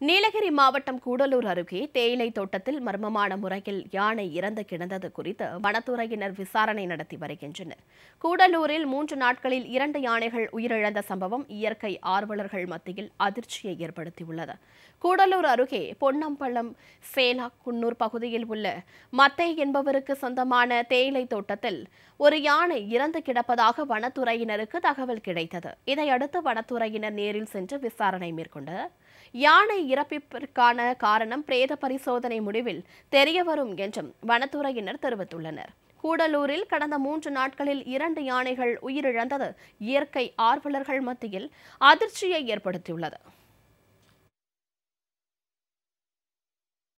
நீலகிரி மாவட்டம் கூடலூர் அருகே தேயிலை தோட்டத்தில் மர்மமான முறையில் யானை இறந்து கிடந்தது குறித்து வனத்துறையினர் விசாரணை நடத்தி வருகின்றனர். கூடலூரில் மூன்று நாட்களில் இரண்டு யானைகள் உயிரிழந்த சம்பவம் இயற்கை ஆர்வலர்கள் மத்தியில் அதிர்ச்சியை ஏற்படுத்தியுள்ளது. கூடலூர் அருகே பொன்னம்பலம் சேலா குன்னூர் பகுதியில் உள்ள மத்தை என்பவருக்கு சொந்தமான தேயிலை தோட்டத்தில் ஒரு யானை இறந்து கிடப்பதாக வனத்துறையினருக்கு தகவல் கிடைத்தது. இதையடுத்து வனத்துறையினர் நேரில் சென்று விசாரணை மேற்கொண்டனர். யானை இறப்பிற்கான காரணம் பிரேத பரிசோதனை முடிவில் தெரியவரும் என்றும் வனத்துறையினர் தெரிவித்துள்ளனர். கூடலூரில் கடந்த மூன்று நாட்களில் இரண்டு யானைகள் உயிரிழந்தது. இயற்கை ஆர்வலர்கள் மத்தியில் அதிர்ச்சியை ஏற்படுத்தியுள்ளது.